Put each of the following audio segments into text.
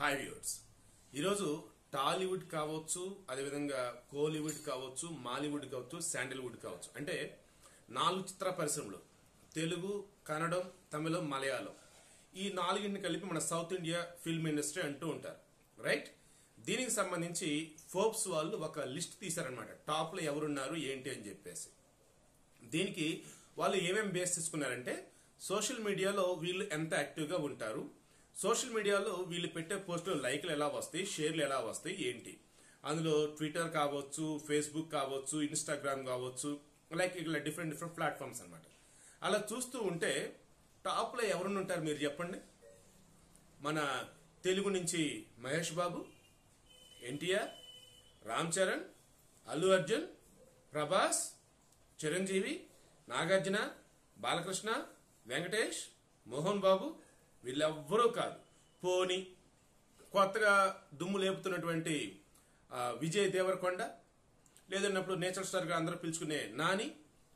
Hi viewers ఈరోజు టాలీవుడ్ కావచ్చు అదేవిధంగా కోలీవుడ్ కావచ్చు మాలీవుడ్ కావచ్చు శాండిల్వుడ్ కావచ్చు. అంటే నాలుగు చిత్ర పరిశ్రమలు. తెలుగు కన్నడం తమిళం మలయాళం. ఈ నాలుగింటిని కలిపి మన సౌత్ ఇండియా ఫిల్మ్ ఇండస్ట్రీ అంటూ ఉంటారు. రైట్? దీనికి సంబంధించి ఫోర్బ్స్ వాళ్ళు ఒక లిస్ట్ తీశారనమాట టాప్లో ఎవరున్నారు ఏంటి అని చెప్పేసి. దీనికి వాళ్ళు ఏమేమి బేస్ తీసుకున్నారంటే సోషల్ మీడియాలో వీళ్ళు ఎంత యాక్టివ్గా ఉంటారు సోషల్ మీడియాలో వీళ్ళు పెట్టే పోస్టులు లైక్లు ఎలా వస్తాయి షేర్లు ఎలా వస్తాయి ఏంటి? అందులో ట్విట్టర్ కావచ్చు ఫేస్బుక్ కావచ్చు ఇన్స్టాగ్రామ్ కావచ్చు లైక్ ఇలా డిఫరెంట్ డిఫరెంట్ ప్లాట్ఫామ్స్ అనమాట అలా చూస్తూ ఉంటే టాప్లో ఎవరున్న ఉంటారు మీరు చెప్పండి? మన తెలుగు నుంచి మహేష్ బాబు ఎన్టీఆర్ రామ్ చరణ్ అల్లు అర్జున్ ప్రభాస్ చిరంజీవి నాగార్జున బాలకృష్ణ వెంకటేష్ మోహన్ బాబు వీళ్ళెవ్వరూ కాదు. పోని కొత్తగా దుమ్ము లేపుతున్నటువంటి విజయ్ దేవరకొండ లేదన్నప్పుడు నేచర్ స్టార్గా అందరూ పిలుచుకునే నాని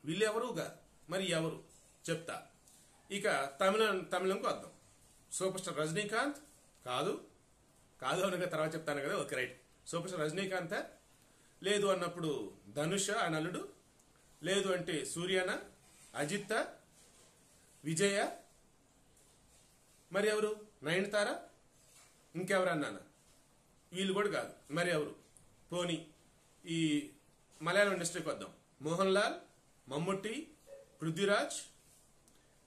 వీళ్ళెవరూ కాదు. మరి ఎవరు? చెప్తా. ఇక తమిళ తమిళంకు వద్దాం సూపర్ స్టార్ రజనీకాంత్ కాదు. కాదు అనగా తర్వాత చెప్తాను కదా okay right. Super star Rajinikanth లేదు అన్నప్పుడు ధనుష నలుడు లేదు అంటే సూర్యన అజిత్ విజయ మరి ఎవరు? నయనతారా ఇంకెవరన్నానా వీళ్ళు కూడా కాదు. మరి ఎవరు? పోనీ ఈ మలయాళం ఇండస్ట్రీకి వద్దాం. మోహన్ లాల్ మమ్ముట్టి పృథ్వీరాజ్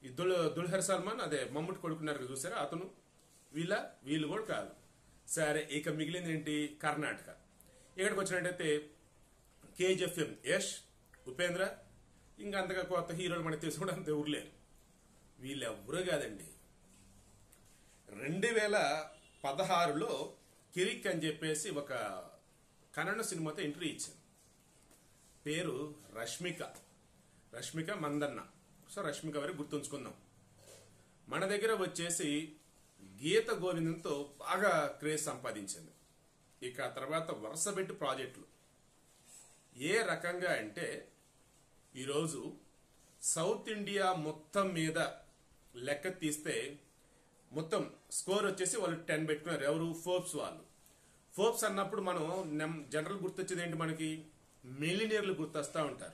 ఈ దుల్ దుల్హర్ సల్మాన్ అదే మమ్ముట్టి కొడుకున్నారు చూసారా అతను? వీళ్ళ వీళ్ళు కూడా కాదు. సరే ఇక మిగిలింది ఏంటి? కర్ణాటక. ఇక్కడికి వచ్చినట్టయితే కేజీఎఫ్ఎం యష్ ఉపేంద్ర ఇంకా అంతగా కొత్త హీరోలు మనకి తెలిసి కూడా అంత ఎవరు లేరు వీళ్ళెవ్వరూ కాదండి. రెండు వేల పదహారులో కిరిక్ అని చెప్పేసి ఒక కన్నడ సినిమాతో ఎంట్రీ ఇచ్చింది పేరు రష్మిక. రష్మిక మందన్న. సో రష్మిక వారి గుర్తుంచుకుందాం. మన దగ్గర వచ్చేసి గీత గోవిందంతో బాగా క్రేజ్ సంపాదించింది. ఇక ఆ తర్వాత వరుసబెట్టి ప్రాజెక్టులు. ఏ రకంగా అంటే ఈరోజు సౌత్ ఇండియా మొత్తం మీద లెక్క తీస్తే మొత్తం స్కోర్ వచ్చేసి వాళ్ళు టెన్ పెట్టుకున్నారు. ఎవరు? ఫోర్బ్స్ వాళ్ళు. ఫోర్బ్స్ అన్నప్పుడు మనం నెమ్- జనరల్ గుర్తొచ్చేది ఏంటి మనకి? మిలినియర్లు గుర్తొస్తూ ఉంటారు.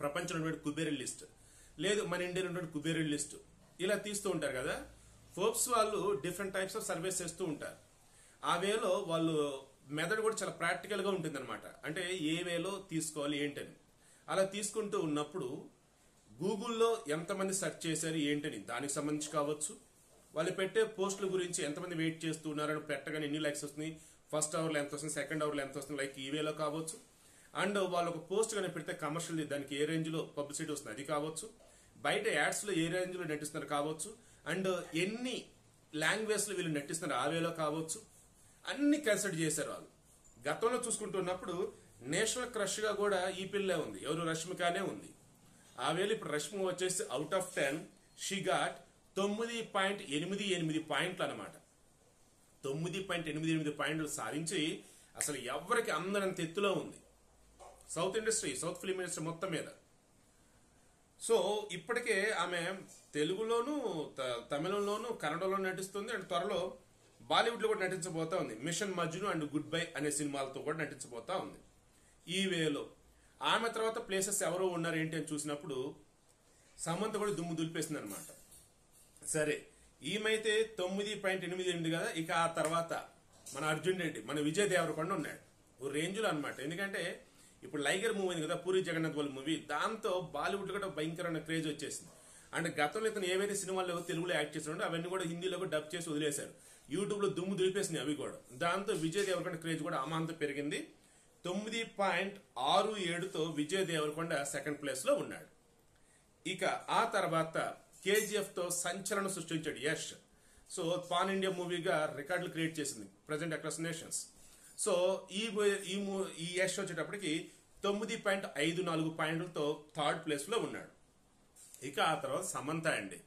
ప్రపంచంలో ఉన్నటువంటి కుబేరుల లిస్ట్. లేదు మన ఇండియాలో ఉన్నటువంటి కుబేరుల లిస్ట్. ఇలా తీస్తూ ఉంటారు కదా. ఫోర్బ్స్ వాళ్ళు డిఫరెంట్ టైప్స్ ఆఫ్ సర్వేస్ చేస్తూ ఉంటారు. ఆ వేలో వాళ్ళు మెథడ్ కూడా చాలా ప్రాక్టికల్గా ఉంటుంది అనమాట అంటే ఏ వేలో తీసుకోవాలి ఏంటని. అలా తీసుకుంటూ ఉన్నప్పుడు గూగుల్లో ఎంతమంది సెర్చ్ చేశారు ఏంటని. దానికి సంబంధించి కావచ్చు. వాళ్ళు పెట్టే పోస్టుల గురించి ఎంతమంది వెయిట్ చేస్తూ ఉన్నారని పెట్టగానే ఎన్ని లైక్స్ వస్తుంది ఫస్ట్ అవర్లో ఎంత వస్తుంది సెకండ్ అవర్లో ఎంత వస్తుంది లైక్ ఈవేలో కావచ్చు. అండ్ వాళ్ళు ఒక పోస్ట్ కానీ పెడితే కమర్షియల్ దానికి ఏ రేంజ్లో పబ్లిసిటీ వస్తుంది? అది కావచ్చు. బయట యాడ్స్లో ఏ రేంజ్లో నటిస్తున్నారు కావచ్చు. అండ్ ఎన్ని లాంగ్వేజ్లో వీళ్ళు నటిస్తున్నారు ఆ వేలో కావచ్చు. అన్ని కన్సిడర్ చేశారు వాళ్ళు. గతంలో చూసుకుంటున్నప్పుడు నేషనల్ క్రష్గా కూడా ఈ పిల్లే ఉంది. ఎవరు రష్మికానే ఉంది. ఆ ఇప్పుడు రష్మి వచ్చేసి out of ten she got తొమ్మిది పాయింట్ ఎనిమిది ఎనిమిది పాయింట్లు అనమాట తొమ్మిది పాయింట్ ఎనిమిది ఎనిమిది పాయింట్లు సాధించి అసలు ఎవరికి అందరం ఎత్తులో ఉంది. South industry south film industry మొత్తం మీద. సో ఇప్పటికే ఆమె తెలుగులోను త- తమిళంలోను కన్నడలో నటిస్తుంది. అండ్ త్వరలో బాలీవుడ్లో కూడా నటించబోతా ఉంది. Mission Majnu and good bye అనే సినిమాలతో కూడా నటించబోతా ఉంది. ఈ వేలో. ఆమె తర్వాత ప్లేసెస్ ఎవరో ఉన్నారు ఏంటి అని చూసినప్పుడు సమంత కూడా దుమ్ము దులిపేసింది అనమాట సరే ఈమైతే తొమ్మిది పాయింట్ ఎనిమిది ఎనిమిది కదా? ఇక ఆ తర్వాత మన అర్జున్ రెడ్డి మన విజయ్ దేవరకొండ ఉన్నాడు. ఓ రేంజ్లో అనమాట ఎందుకంటే ఇప్పుడు లైగర్ మూవీ ఉంది కదా పూరి జగన్నాథ్ వాళ్ళ మూవీ దాంతో బాలీవుడ్ కూడా భయంకరమైన క్రేజ్ వచ్చేసింది. అండ్ గతంలో ఇతను ఏవైతే సినిమాల్లో తెలుగులో యాక్ట్ చేస్తున్నాడో అవన్నీ కూడా హిందీలో డబ్ చేసి వదిలేశారు. యూట్యూబ్లో దుమ్ము దులిపేసినాయి అవి కూడా. దాంతో విజయ్ దేవరకొండ క్రేజ్ కూడా అమాంతం పెరిగింది. తొమ్మిది పాయింట్ ఆరు ఏడుతో విజయ్ దేవరకొండ సెకండ్ ప్లేస్లో ఉన్నాడు. ఇక ఆ తర్వాత కేజీఎఫ్తో సంచలనం సృష్టించాడు యష్. సో పాన్ ఇండియా మూవీగా రికార్డులు క్రియేట్ చేసింది ప్రజెంట్ అక్రాస్ నేషన్స్. సో ఈ ఈ ఈ యష్ వచ్చేటప్పటికి తొమ్మిది పాయింట్ ఐదు నాలుగు పాయింట్లతో థర్డ్ ప్లేస్లో ఉన్నాడు. ఇక ఆ తర్వాత సమంత అండి.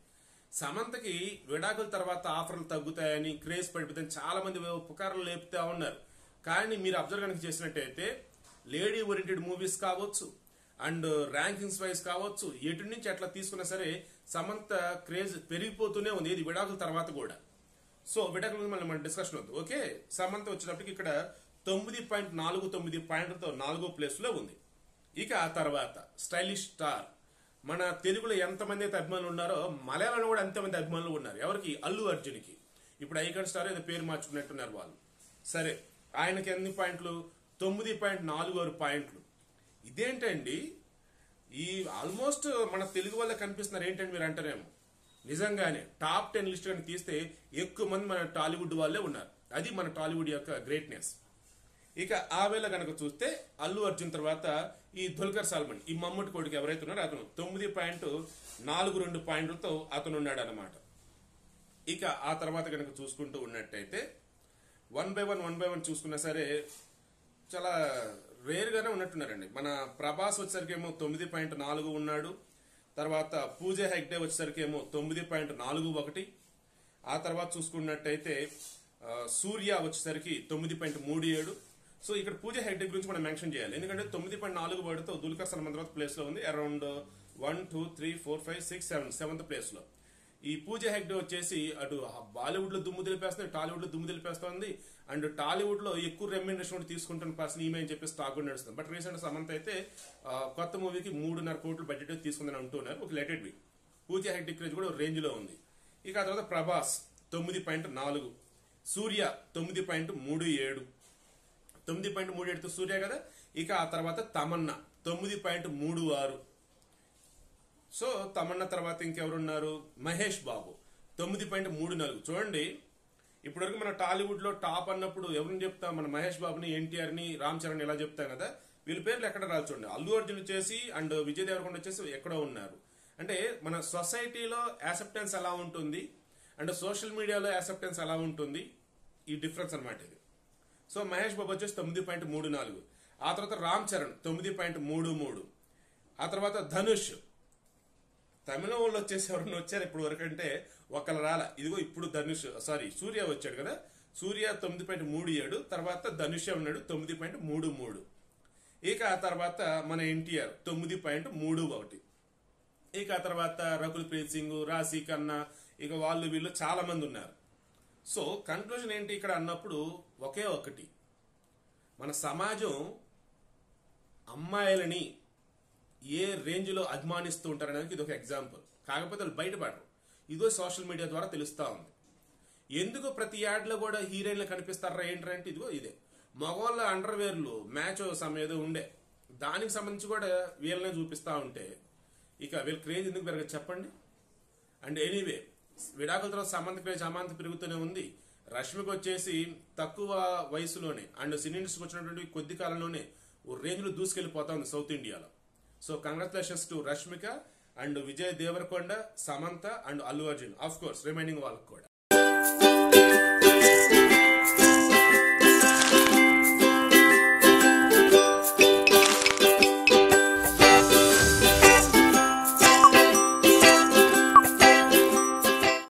సమంతకి విడాకుల తర్వాత ఆఫర్లు తగ్గుతాయని క్రేజ్ పడిపోతాయని చాలా మంది పుకార్లు లేపుతా ఉన్నారు. కానీ మీరు అబ్జర్వ్ కనుక చేసినట్టయితే లేడీ ఓరియంటెడ్ మూవీస్ కావచ్చు అండ్ ర్యాంకింగ్స్ వైజ్ కావచ్చు ఎటు నుంచి అట్లా తీసుకున్నా సరే సమంత క్రేజ్ పెరిగిపోతూనే ఉంది. ఇది విడాకుల తర్వాత కూడా. సో విడాకుల మన డిస్కషన్ వద్దు. ఓకే? సమంత వచ్చినప్పటికి ఇక్కడ తొమ్మిది పాయింట్ నాలుగు తొమ్మిది పాయింట్లతో నాలుగో ప్లేస్లో ఉంది. ఇక ఆ తర్వాత స్టైలిష్ స్టార్. మన తెలుగులో ఎంతమంది అయితే అభిమానులు ఉన్నారో మలయాళంలో కూడా అంతమంది అభిమానులు ఉన్నారు. ఎవరికి? అల్లు అర్జున్కి. ఇప్పుడు ఐకాన్ స్టార్ ఏదో పేరు మార్చుకున్నట్టున్నారు వాళ్ళు. సరే ఆయనకి ఎన్ని పాయింట్లు? తొమ్మిది పాయింట్ నాలుగు ఆరు పాయింట్లు. ఇదేంటండి? ఈ ఆల్మోస్ట్ మన తెలుగు వల్ల కనిపిస్తున్నారు ఏంటంటే మీరు అంటారేమో. నిజంగానే టాప్ టెన్ లిస్ట్ కానీ తీస్తే ఎక్కువ మంది మన టాలీవుడ్ వాళ్ళే ఉన్నారు. అది మన టాలీవుడ్ యొక్క గ్రేట్నెస్ ఇక ఆ వేళ కనుక చూస్తే అల్లు అర్జున్ తర్వాత ఈ దుల్కర్ సల్మాన్ ఈ మమ్మటి కొడుకు ఎవరైతే ఉన్నారో అతను తొమ్మిది పాయింట్ నాలుగు రెండు పాయింట్లతో అతను ఉన్నాడు అనమాట ఇక ఆ తర్వాత కనుక చూసుకుంటూ ఉన్నట్టయితే one by one one by one చూసుకున్నా సరే చాలా వేరుగానే ఉన్నట్టున్నారండి. మన ప్రభాస్ వచ్చేసరికేమో తొమ్మిది పాయింట్ నాలుగు ఉన్నాడు. తర్వాత పూజ హెగ్డే వచ్చేసరికేమో తొమ్మిది పాయింట్ నాలుగు ఒకటి. ఆ తర్వాత చూసుకున్నట్టయితే సూర్య వచ్చేసరికి తొమ్మిది పాయింట్ మూడు ఏడు. సో ఇక్కడ పూజ హెగ్డే గురించి మనం మెన్షన్ చేయాలి. ఎందుకంటే తొమ్మిది పాయింట్ నాలుగు పడితే దుల్కర్ సల్మాన్ తర్వాత ప్లేస్లో ఉంది. Around one two three four five six seven seventh ప్లేస్లో. ఈ పూజ హెగ్డే వచ్చేసి అటు బాలీవుడ్లో దుమ్ము తెలిపేస్తుంది టాలీవుడ్లో దుమ్ము తెలిపేస్తుంది. అండ్ టాలీవుడ్లో ఎక్కువ రెమ్యూనరేషన్ తీసుకుంటున్న పర్సన్ ఈమె అని చెప్పేసి టాక్ కూడా నడుస్తుంది. బట్ రీసెంట్ సమంత్ అయితే కొత్త మూవీకి మూడున్నర కోట్లు బడ్జెట్ తీసుకుందని అంటున్నారు. ఒక లెటెడ్ బి పూజ హెగ్డే క్రేజ్ కూడా రేంజ్లో ఉంది. ఇక ఆ తర్వాత ప్రభాస్ తొమ్మిది పాయింట్ నాలుగు సూర్య తొమ్మిది పాయింట్ మూడు ఏడు. తొమ్మిది పాయింట్ మూడు ఏడుతో సూర్య కదా? ఇక ఆ తర్వాత తమన్నా తొమ్మిది పాయింట్ మూడు ఆరు. సో తమన్నా తర్వాత ఇంకెవరున్నారు? మహేష్ బాబు. తొమ్మిది పాయింట్ మూడు నాలుగు. చూడండి. ఇప్పటివరకు మన టాలీవుడ్లో టాప్ అన్నప్పుడు ఎవరిని చెప్తాం? మన మహేష్ బాబుని ఎన్టీఆర్ని రామ్ చరణ్ ఇలా చెప్తాం కదా? వీళ్ళ పేర్లు ఎక్కడ రాదు చూడండి. అల్లు అర్జున్ వచ్చేసి అండ్ విజయ్ దేవరకొండ వచ్చేసి ఎక్కడో ఉన్నారు. అంటే మన సొసైటీలో యాక్సెప్టెన్స్ ఎలా ఉంటుంది? అండ్ సోషల్ మీడియాలో యాక్సెప్టెన్స్ ఎలా ఉంటుంది? ఈ డిఫరెన్స్ అన్నమాట ఇది. సో మహేష్ బాబు వచ్చేసి తొమ్మిది పాయింట్ మూడు నాలుగు. ఆ తర్వాత రామ్ చరణ్ తొమ్మిది పాయింట్ మూడు మూడు. ఆ తర్వాత ధనుష్. తమిళం వాళ్ళు వచ్చేసి ఎవరన్నా వచ్చారు ఇప్పుడు వరకు అంటే ఒకళ్ళు రాల. ఇదిగో ఇప్పుడు ధనుష్ సారీ సూర్య వచ్చాడు కదా. సూర్య తొమ్మిది పాయింట్ మూడు ఏడు తర్వాత ధనుష్ ఉన్నాడు తొమ్మిది పాయింట్ మూడు మూడు. ఇక ఆ తర్వాత మన ఎన్టీఆర్ తొమ్మిది పాయింట్ మూడు ఒకటి. ఇక ఆ తర్వాత రకుల్ ప్రీత్ సింగ్ రాశి కన్నా ఇక వాళ్ళు వీళ్ళు చాలా మంది ఉన్నారు. సో కంక్లూజన్ ఏంటి ఇక్కడ అన్నప్పుడు ఒకే ఒకటి. మన సమాజం అమ్మాయిలని ఏ రేంజ్లో అభిమానిస్తూ ఉంటారనేది ఇది ఒక ఎగ్జాంపుల్ కాకపోతే వాళ్ళు బయటపడరు. ఇదో సోషల్ మీడియా ద్వారా తెలుస్తా ఉంది. ఎందుకు ప్రతి యాడ్లో కూడా హీరోయిన్లు కనిపిస్తారా ఏంటంటే ఇదిగో ఇదే. మగవాళ్ళ అండర్వేర్లు మ్యాచ్ సమయం ఉండే. దానికి సంబంధించి కూడా వీళ్ళనే చూపిస్తూ ఉంటే ఇక వీళ్ళ క్రేజ్ ఎందుకు పెరగదు చెప్పండి? అండ్ ఎనీవే విడాకుల తర్వాత సమంత క్రేజ్ అమాంత పెరుగుతూనే ఉంది. రష్మికి వచ్చేసి తక్కువ వయసులోనే అండ్ సినీ ఇండస్ట్రీకి వచ్చినటువంటి కొద్ది కాలంలోనే ఓ రేంజ్లో దూసుకెళ్ళిపోతా దూసుకెళ్ళిపోతా ఉంది సౌత్ ఇండియాలో. So congratulations to Rashmika and Vijay Deverakonda Samantha and Allu Arjun of course remaining వాళ్ళకు కూడా.